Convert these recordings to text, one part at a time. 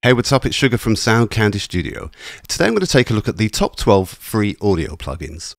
Hey, what's up? It's Sugar from Soundkandy Studio. Today I'm going to take a look at the top 12 free audio plugins.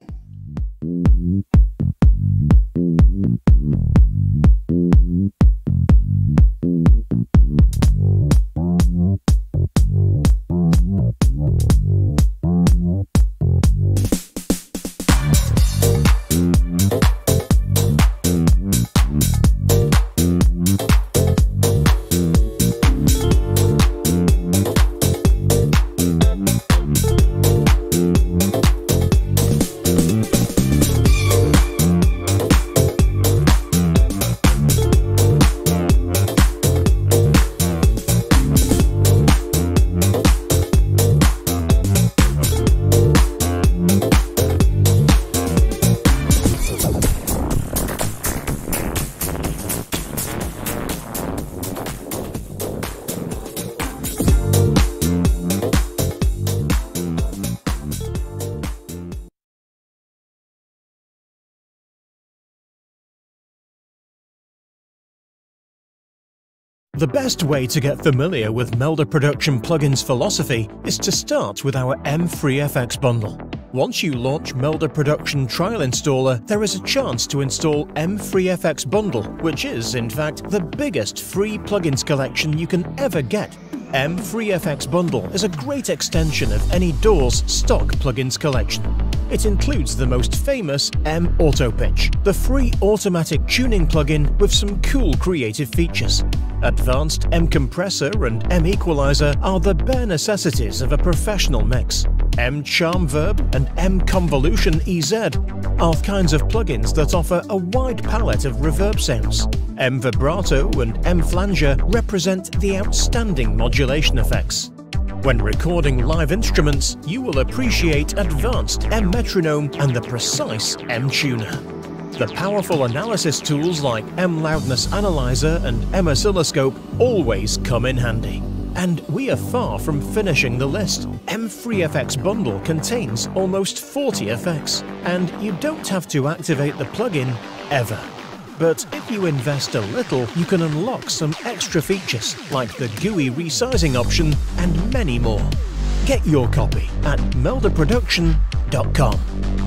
The best way to get familiar with MeldaProduction Plugins philosophy is to start with our MFreeFX bundle. Once you launch MeldaProduction Trial Installer, there is a chance to install MFreeFX Bundle, which is, in fact, the biggest free plugins collection you can ever get. MFreeFX Bundle is a great extension of any DAW's stock plugins collection. It includes the most famous M Auto Pitch, the free automatic tuning plugin with some cool creative features. Advanced M Compressor and M Equalizer are the bare necessities of a professional mix. M Charm Verb and M Convolution EZ are kinds of plugins that offer a wide palette of reverb sounds. M Vibrato and M Flanger represent the outstanding modulation effects. When recording live instruments, you will appreciate advanced M metronome and the precise M tuner. The powerful analysis tools like M Loudness Analyzer and M Oscilloscope always come in handy. And we are far from finishing the list. MFreeFX Bundle contains almost 40 effects, and you don't have to activate the plugin ever. But if you invest a little, you can unlock some extra features like the GUI resizing option and many more. Get your copy at meldaproduction.com.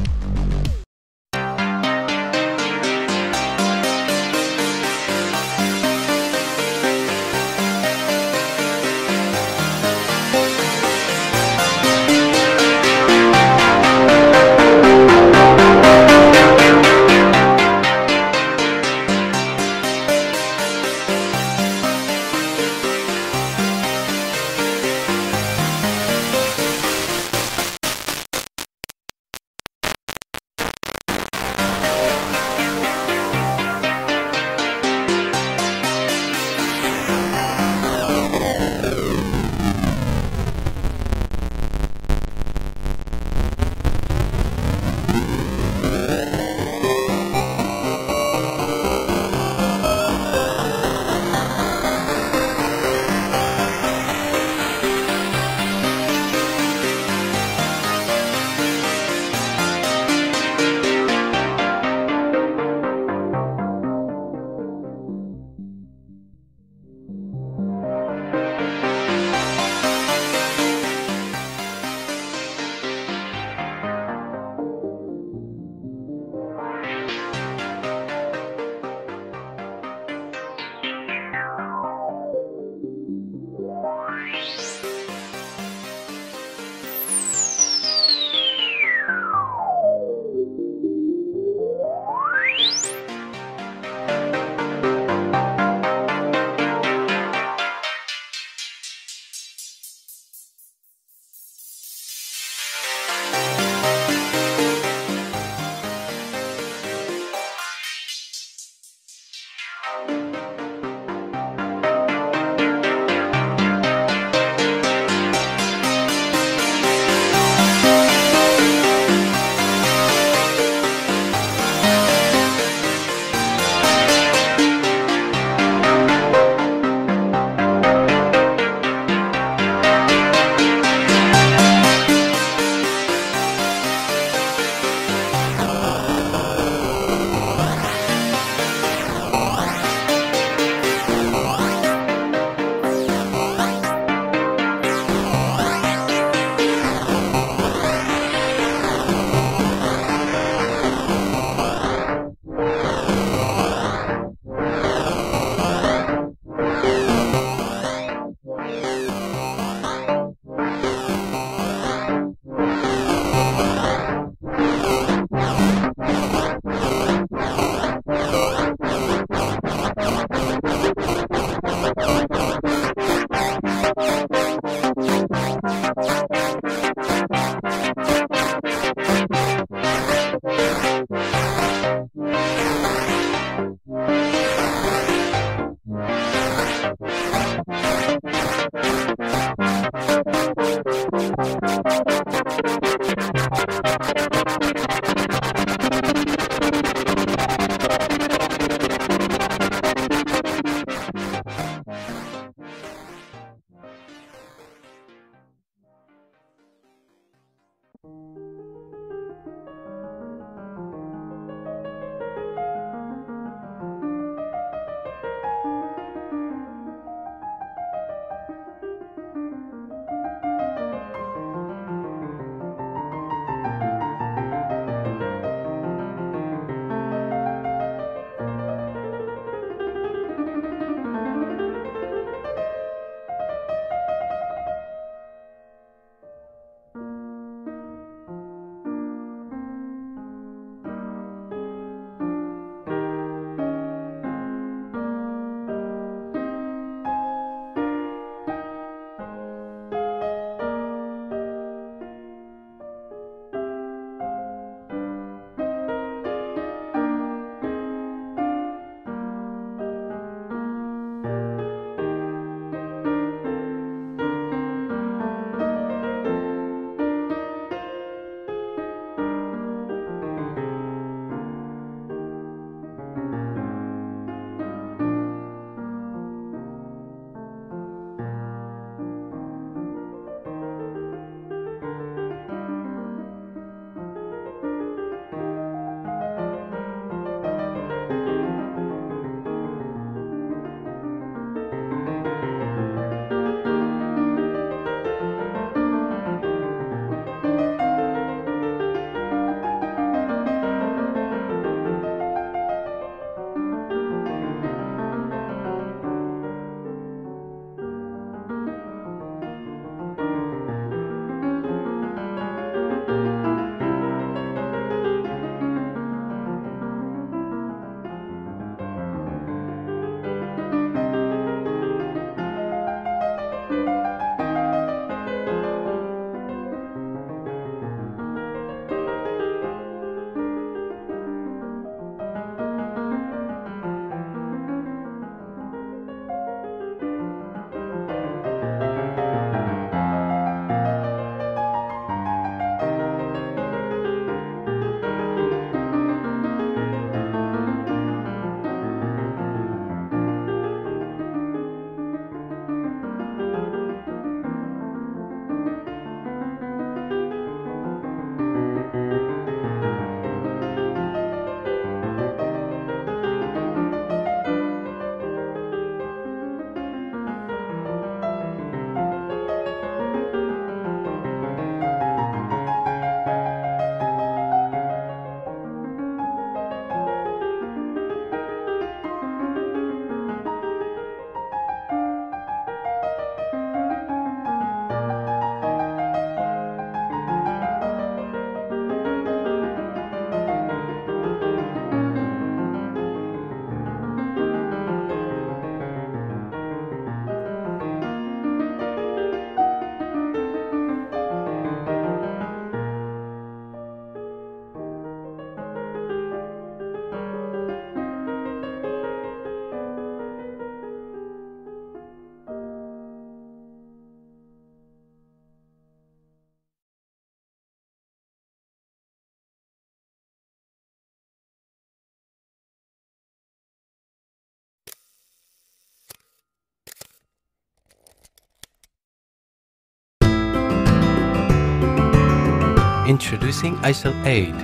Introducing Isol8,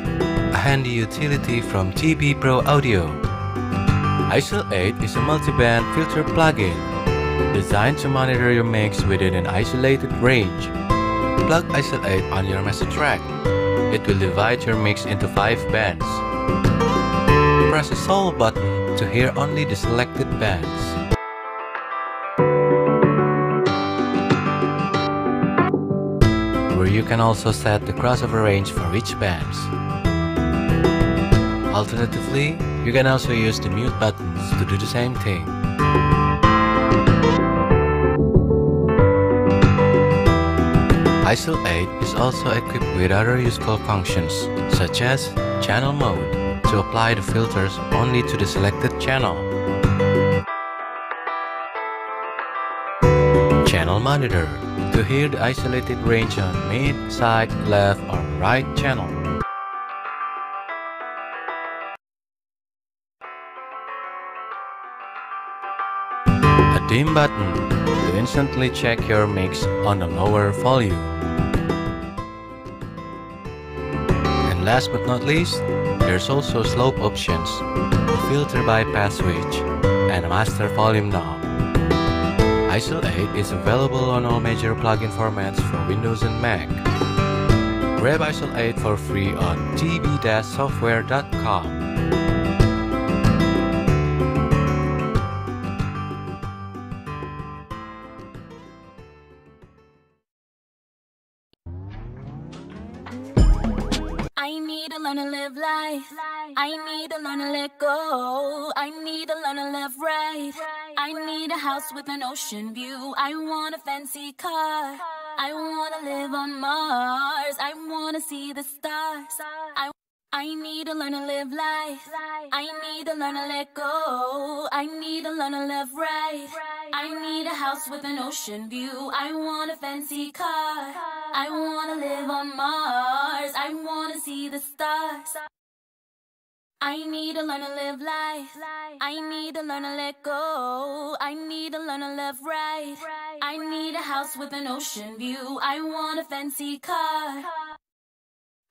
a handy utility from TB Pro Audio. Isol8 is a multi-band filter plugin designed to monitor your mix within an isolated range. Plug Isol8 on your master track. It will divide your mix into 5 bands. Press the solve button to hear only the selected bands. Can also set the crossover range for each bands. Alternatively, you can also use the mute buttons to do the same thing. Isol8 is also equipped with other useful functions, such as channel mode, to apply the filters only to the selected channel. Channel monitor, to hear the isolated range on mid, side, left or right channel. A dim button to instantly check your mix on a lower volume. And last but not least, there's also slope options, a filter bypass switch, and a master volume knob. Isol8 is available on all major plugin formats for Windows and Mac. Grab Isol8 for free on tb-software.com. I need to learn to live life. I need to learn to let go. I need to learn to live right. I need a house with an ocean view. I want a fancy car. I want to live on Mars. I want to see the stars. I I need to learn to live life. I need to learn to let go. I need to learn to live right. I need a house with an ocean view. I want a fancy car. I want to live on Mars. I want to see the stars. I need to learn to live life. I need to learn to let go. I need to learn to live right. I need a house with an ocean view. I want a fancy car.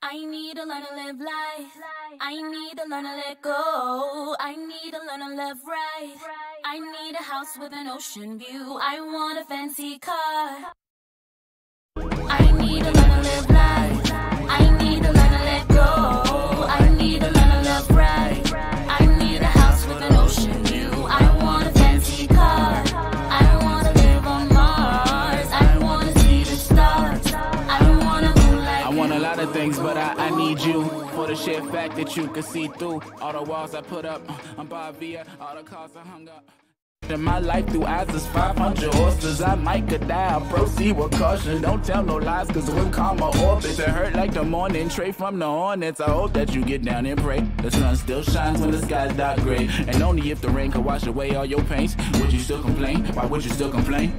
I need to learn to live life. I need to learn to let go. I need to learn to live right. I need a house with an ocean view. I want a fancy car. I need to learn to live life. The fact that you can see through all the walls I put up. uh, I'm by via all the cars I hung up. In my life through eyes is 500 horses. I might could die. I'll proceed with caution. Don't tell no lies, cause we're karma orbits. It hurt like the morning tray from the hornets. I hope that you get down and pray. The sun still shines when the sky's dark gray. And only if the rain could wash away all your pains. Would you still complain? Why would you still complain?